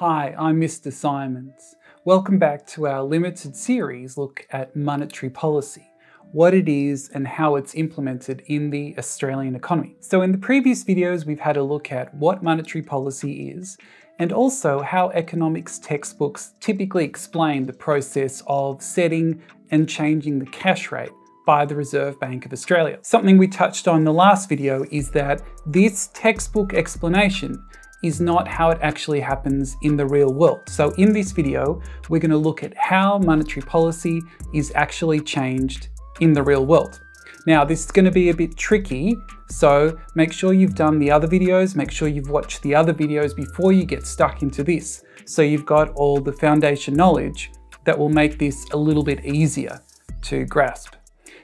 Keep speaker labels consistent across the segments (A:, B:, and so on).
A: Hi, I'm Mr. Symonds. Welcome back to our limited series look at monetary policy, what it is and how it's implemented in the Australian economy. So in the previous videos, we've had a look at what monetary policy is and also how economics textbooks typically explain the process of setting and changing the cash rate by the Reserve Bank of Australia. Something we touched on in the last video is that this textbook explanation is not how it actually happens in the real world. So in this video, we're going to look at how monetary policy is actually changed in the real world. Now, this is going to be a bit tricky, so make sure you've done the other videos, make sure you've watched the other videos before you get stuck into this, so you've got all the foundation knowledge that will make this a little bit easier to grasp.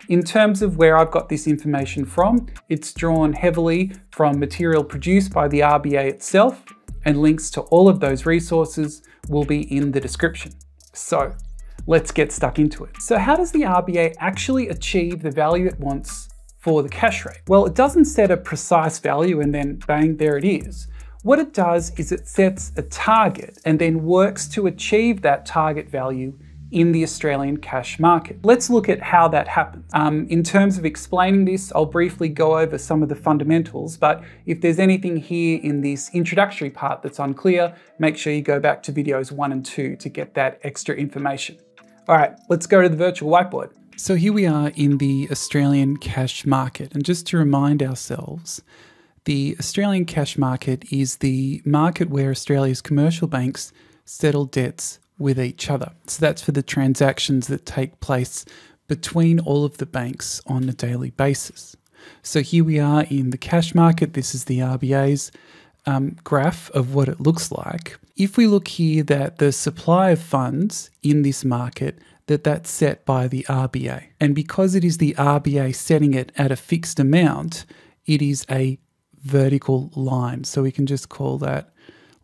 A: In terms of where I've got this information from, it's drawn heavily from material produced by the RBA itself, and links to all of those resources will be in the description. So let's get stuck into it. So how does the RBA actually achieve the value it wants for the cash rate? Well, it doesn't set a precise value and then bang, there it is. What it does is it sets a target and then works to achieve that target value in the Australian cash market. Let's look at how that happens. Um, in terms of explaining this, I'll briefly go over some of the fundamentals, but if there's anything here in this introductory part that's unclear, make sure you go back to videos one and two to get that extra information. All right, let's go to the virtual whiteboard. So here we are in the Australian cash market. And just to remind ourselves, the Australian cash market is the market where Australia's commercial banks settle debts with each other. So that's for the transactions that take place between all of the banks on a daily basis. So here we are in the cash market. This is the RBA's um, graph of what it looks like. If we look here that the supply of funds in this market that that's set by the RBA. And because it is the RBA setting it at a fixed amount, it is a vertical line. So we can just call that,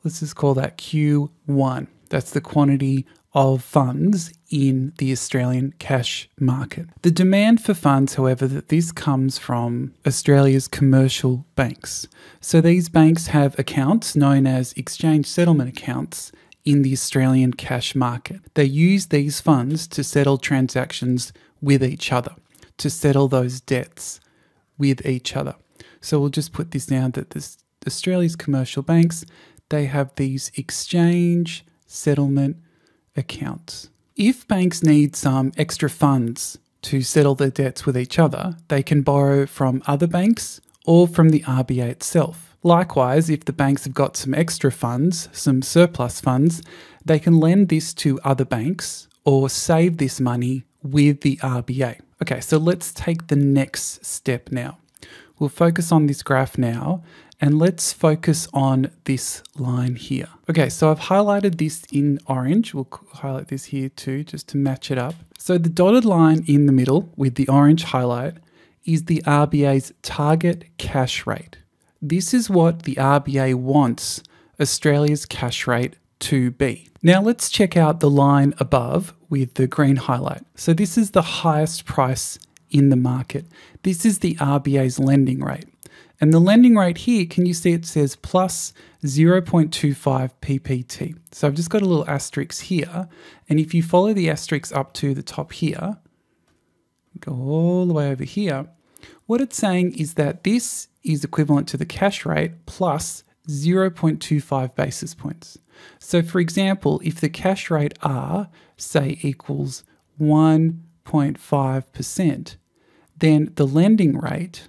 A: let's just call that Q1. That's the quantity of funds in the Australian cash market. The demand for funds, however, that this comes from Australia's commercial banks. So these banks have accounts known as exchange settlement accounts in the Australian cash market. They use these funds to settle transactions with each other, to settle those debts with each other. So we'll just put this down that this Australia's commercial banks, they have these exchange settlement accounts. If banks need some extra funds to settle their debts with each other, they can borrow from other banks or from the RBA itself. Likewise, if the banks have got some extra funds, some surplus funds, they can lend this to other banks or save this money with the RBA. Okay, so let's take the next step now. We'll focus on this graph now and let's focus on this line here. Okay, so I've highlighted this in orange. We'll highlight this here too, just to match it up. So the dotted line in the middle with the orange highlight is the RBA's target cash rate. This is what the RBA wants Australia's cash rate to be. Now let's check out the line above with the green highlight. So this is the highest price in the market. This is the RBA's lending rate. And the lending rate here, can you see it says plus 0.25 PPT. So I've just got a little asterisk here. And if you follow the asterisk up to the top here, go all the way over here, what it's saying is that this is equivalent to the cash rate plus 0.25 basis points. So for example, if the cash rate R, say, equals 1.5%, then the lending rate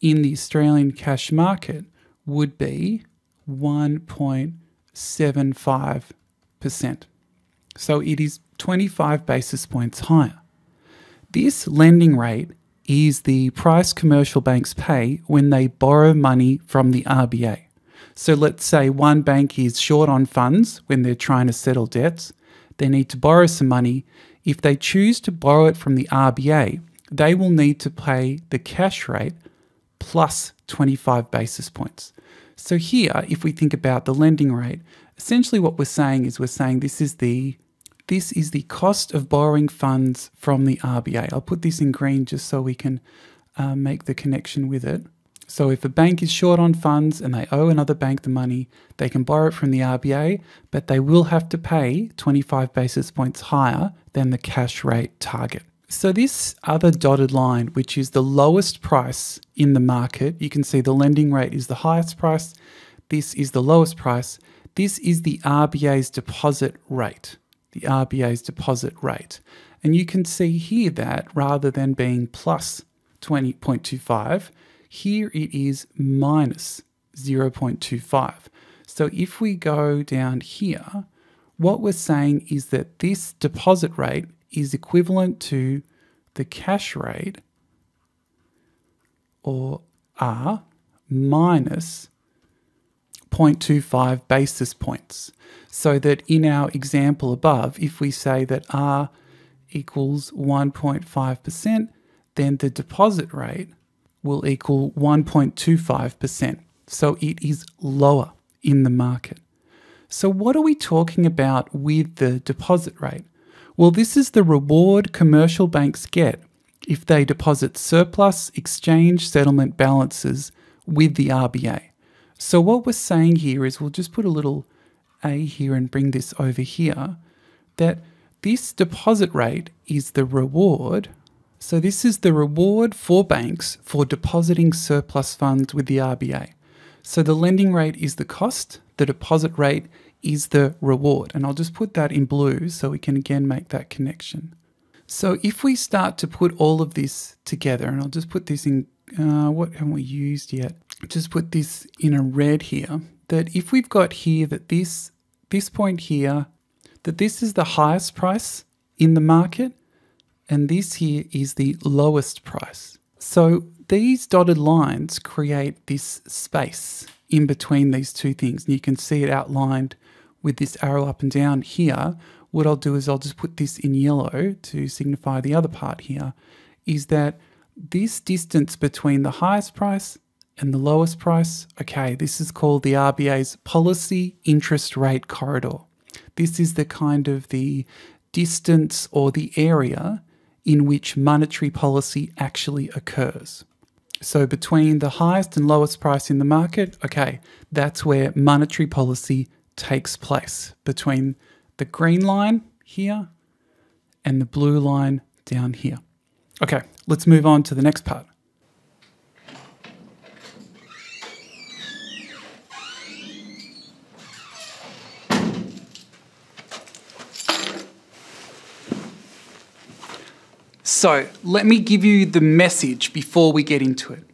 A: in the Australian cash market would be 1.75%. So it is 25 basis points higher. This lending rate is the price commercial banks pay when they borrow money from the RBA. So let's say one bank is short on funds when they're trying to settle debts. They need to borrow some money. If they choose to borrow it from the RBA, they will need to pay the cash rate plus 25 basis points. So here, if we think about the lending rate, essentially what we're saying is we're saying this is the this is the cost of borrowing funds from the RBA. I'll put this in green just so we can uh, make the connection with it. So if a bank is short on funds and they owe another bank the money, they can borrow it from the RBA, but they will have to pay 25 basis points higher than the cash rate target. So this other dotted line, which is the lowest price in the market, you can see the lending rate is the highest price. This is the lowest price. This is the RBA's deposit rate, the RBA's deposit rate. And you can see here that rather than being plus 20.25, here it is minus 0.25. So if we go down here, what we're saying is that this deposit rate is equivalent to the cash rate or R minus 0.25 basis points. So that in our example above, if we say that R equals 1.5%, then the deposit rate will equal 1.25%. So it is lower in the market. So, what are we talking about with the deposit rate? Well, this is the reward commercial banks get if they deposit surplus exchange settlement balances with the RBA. So, what we're saying here is we'll just put a little A here and bring this over here that this deposit rate is the reward. So, this is the reward for banks for depositing surplus funds with the RBA. So, the lending rate is the cost, the deposit rate is the reward. And I'll just put that in blue so we can again make that connection. So if we start to put all of this together, and I'll just put this in, uh, what haven't we used yet? Just put this in a red here, that if we've got here that this, this point here, that this is the highest price in the market, and this here is the lowest price. So these dotted lines create this space in between these two things. And you can see it outlined with this arrow up and down here. What I'll do is I'll just put this in yellow to signify the other part here, is that this distance between the highest price and the lowest price, okay, this is called the RBA's policy interest rate corridor. This is the kind of the distance or the area in which monetary policy actually occurs. So between the highest and lowest price in the market, okay, that's where monetary policy takes place between the green line here and the blue line down here. Okay, let's move on to the next part. So let me give you the message before we get into it.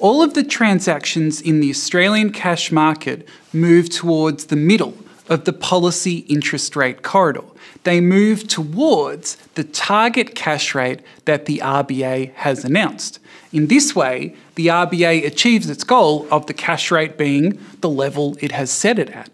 A: All of the transactions in the Australian cash market move towards the middle of the policy interest rate corridor. They move towards the target cash rate that the RBA has announced. In this way, the RBA achieves its goal of the cash rate being the level it has set it at.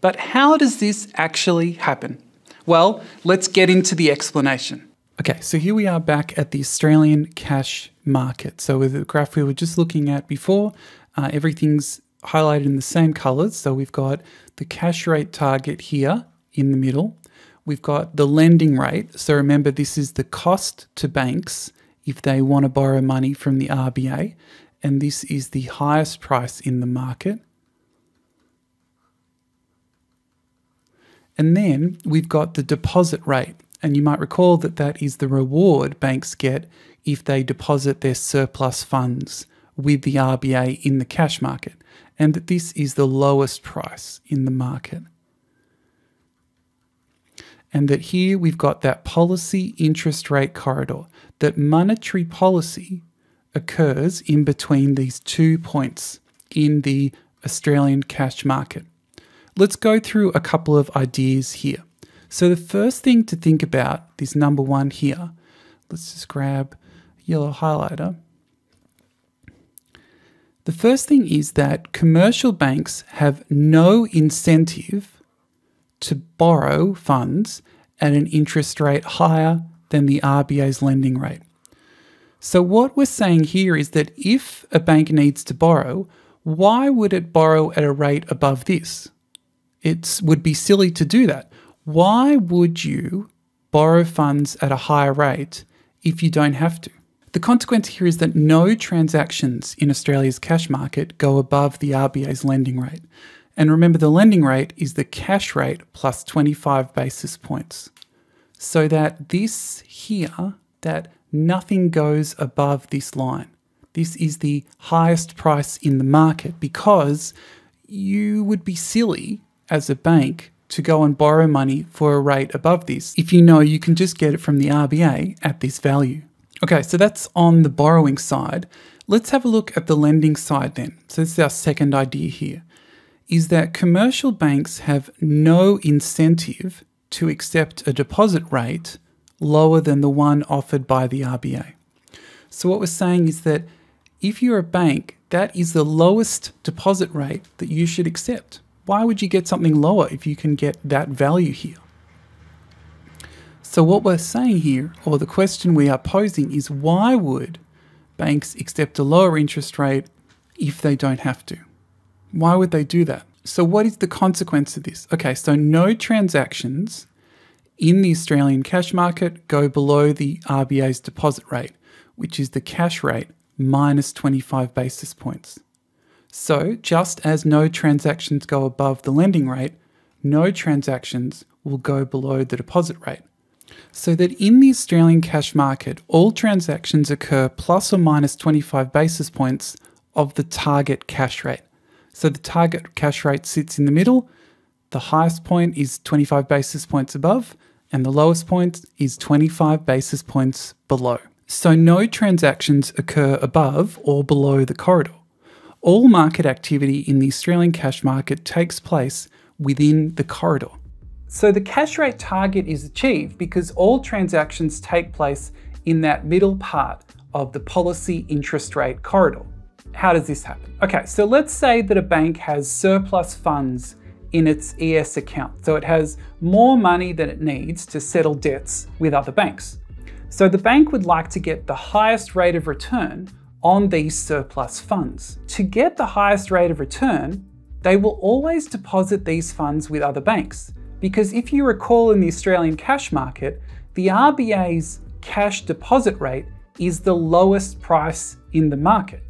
A: But how does this actually happen? Well, let's get into the explanation. Okay, so here we are back at the Australian cash market. So with the graph we were just looking at before, uh, everything's highlighted in the same colors. So we've got the cash rate target here in the middle. We've got the lending rate. So remember, this is the cost to banks if they want to borrow money from the RBA. And this is the highest price in the market. And then we've got the deposit rate. And you might recall that that is the reward banks get if they deposit their surplus funds with the RBA in the cash market, and that this is the lowest price in the market. And that here we've got that policy interest rate corridor, that monetary policy occurs in between these two points in the Australian cash market. Let's go through a couple of ideas here. So the first thing to think about, is number one here, let's just grab a yellow highlighter. The first thing is that commercial banks have no incentive to borrow funds at an interest rate higher than the RBA's lending rate. So, what we're saying here is that if a bank needs to borrow, why would it borrow at a rate above this? It would be silly to do that why would you borrow funds at a higher rate if you don't have to? The consequence here is that no transactions in Australia's cash market go above the RBA's lending rate. And remember, the lending rate is the cash rate plus 25 basis points. So that this here, that nothing goes above this line. This is the highest price in the market because you would be silly as a bank to go and borrow money for a rate above this if you know you can just get it from the RBA at this value. Okay, so that's on the borrowing side. Let's have a look at the lending side then. So this is our second idea here, is that commercial banks have no incentive to accept a deposit rate lower than the one offered by the RBA. So what we're saying is that if you're a bank, that is the lowest deposit rate that you should accept. Why would you get something lower if you can get that value here? So, what we're saying here, or the question we are posing, is why would banks accept a lower interest rate if they don't have to? Why would they do that? So, what is the consequence of this? Okay, so no transactions in the Australian cash market go below the RBA's deposit rate, which is the cash rate minus 25 basis points. So, just as no transactions go above the lending rate, no transactions will go below the deposit rate. So that in the Australian cash market, all transactions occur plus or minus 25 basis points of the target cash rate. So the target cash rate sits in the middle, the highest point is 25 basis points above, and the lowest point is 25 basis points below. So no transactions occur above or below the corridor all market activity in the Australian cash market takes place within the corridor. So the cash rate target is achieved because all transactions take place in that middle part of the policy interest rate corridor. How does this happen? Okay, so let's say that a bank has surplus funds in its ES account. So it has more money than it needs to settle debts with other banks. So the bank would like to get the highest rate of return on these surplus funds. To get the highest rate of return, they will always deposit these funds with other banks. Because if you recall in the Australian cash market, the RBA's cash deposit rate is the lowest price in the market.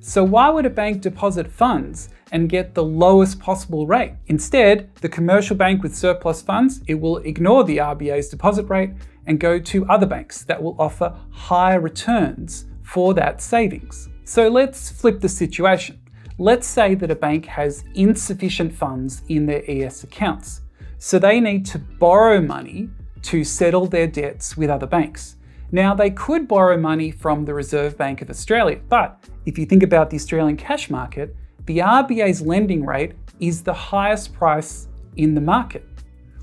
A: So why would a bank deposit funds and get the lowest possible rate? Instead, the commercial bank with surplus funds, it will ignore the RBA's deposit rate and go to other banks that will offer higher returns for that savings. So let's flip the situation. Let's say that a bank has insufficient funds in their ES accounts, so they need to borrow money to settle their debts with other banks. Now, they could borrow money from the Reserve Bank of Australia, but if you think about the Australian cash market, the RBA's lending rate is the highest price in the market.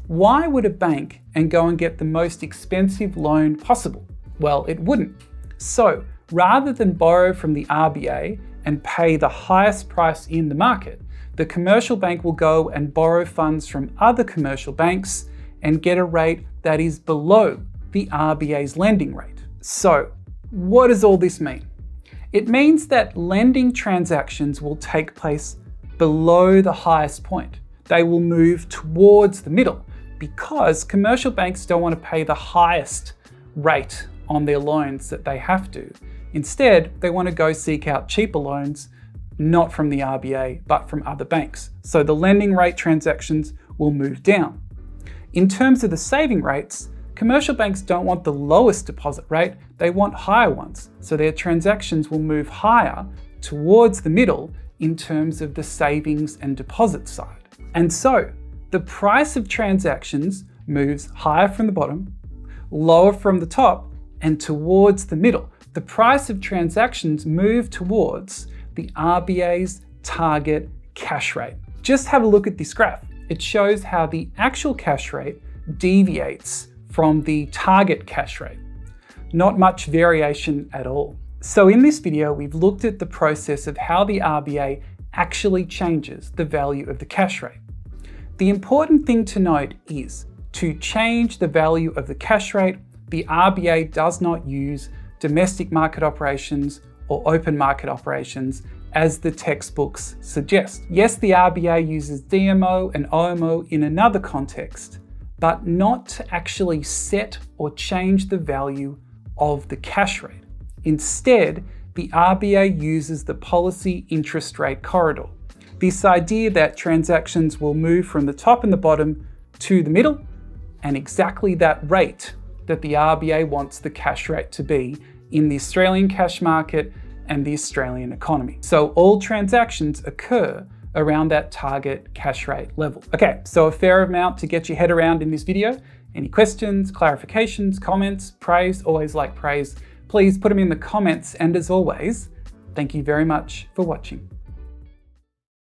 A: Why would a bank and go and get the most expensive loan possible? Well, it wouldn't. So, Rather than borrow from the RBA and pay the highest price in the market, the commercial bank will go and borrow funds from other commercial banks and get a rate that is below the RBA's lending rate. So, what does all this mean? It means that lending transactions will take place below the highest point. They will move towards the middle because commercial banks don't want to pay the highest rate on their loans that they have to. Instead, they want to go seek out cheaper loans, not from the RBA, but from other banks. So the lending rate transactions will move down. In terms of the saving rates, commercial banks don't want the lowest deposit rate, they want higher ones. So their transactions will move higher towards the middle in terms of the savings and deposit side. And so the price of transactions moves higher from the bottom, lower from the top, and towards the middle the price of transactions move towards the RBA's target cash rate. Just have a look at this graph. It shows how the actual cash rate deviates from the target cash rate. Not much variation at all. So in this video, we've looked at the process of how the RBA actually changes the value of the cash rate. The important thing to note is to change the value of the cash rate, the RBA does not use domestic market operations, or open market operations as the textbooks suggest. Yes, the RBA uses DMO and OMO in another context, but not to actually set or change the value of the cash rate. Instead, the RBA uses the policy interest rate corridor. This idea that transactions will move from the top and the bottom to the middle, and exactly that rate that the RBA wants the cash rate to be in the Australian cash market and the Australian economy. So all transactions occur around that target cash rate level. Okay, so a fair amount to get your head around in this video. Any questions, clarifications, comments, praise, always like praise, please put them in the comments. And as always, thank you very much for watching.